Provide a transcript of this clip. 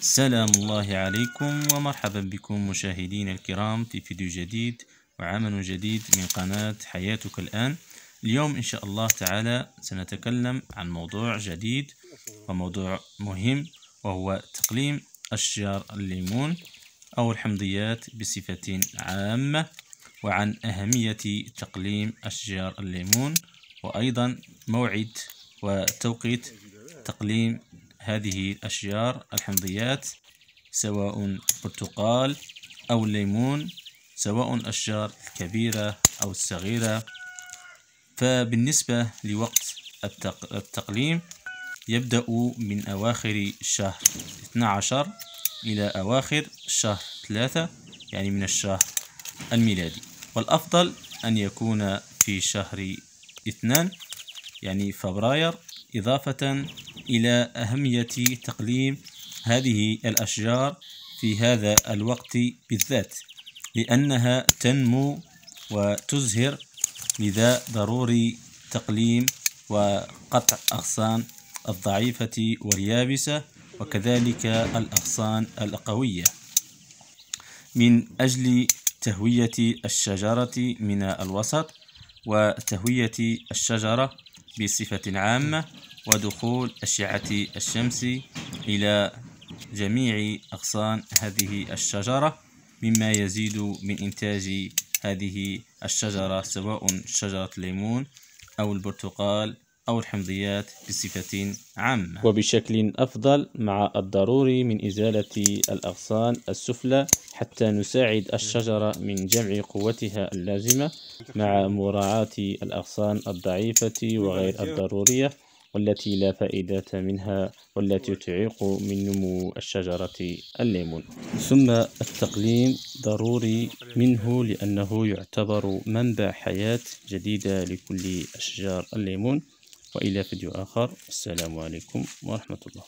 سلام الله عليكم ومرحبا بكم مشاهدينا الكرام في فيديو جديد وعمل جديد من قناة حياتك الآن. اليوم إن شاء الله تعالى سنتكلم عن موضوع جديد وموضوع مهم وهو تقليم أشجار الليمون أو الحمضيات بصفة عامة وعن أهمية تقليم أشجار الليمون وأيضا موعد وتوقيت تقليم هذه الأشجار الحمضيات سواء برتقال أو الليمون سواء الأشجار الكبيرة أو الصغيرة. فبالنسبة لوقت التقليم يبدأ من أواخر الشهر 12 إلى أواخر الشهر 3 يعني من الشهر الميلادي. والأفضل أن يكون في شهر اثنان يعني فبراير إضافة إلى أهمية تقليم هذه الأشجار في هذا الوقت بالذات لأنها تنمو وتزهر لذا ضروري تقليم وقطع أغصان الضعيفة واليابسة وكذلك الأغصان القوية. من أجل تهوية الشجرة من الوسط وتهوية الشجرة بصفة عامة ودخول أشعة الشمس إلى جميع أغصان هذه الشجرة مما يزيد من إنتاج هذه الشجرة سواء شجرة الليمون أو البرتقال. أو الحمضيات بصفة عامة. وبشكل أفضل مع الضروري من إزالة الأغصان السفلى حتى نساعد الشجرة من جمع قوتها اللازمة مع مراعاة الأغصان الضعيفة وغير الضرورية والتي لا فائدة منها والتي تعيق من نمو الشجرة الليمون. ثم التقليم ضروري منه لأنه يعتبر منبع حياة جديدة لكل أشجار الليمون. وإلى فيديو آخر. السلام عليكم ورحمة الله.